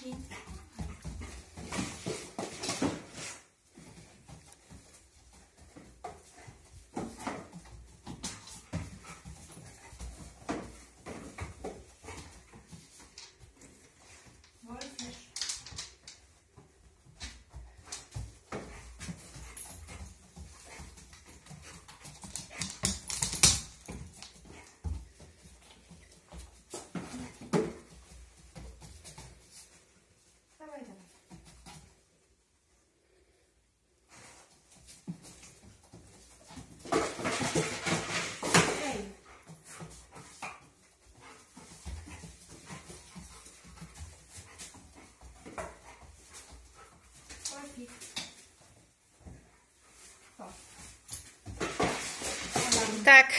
clean. Wolfik. O. Tak.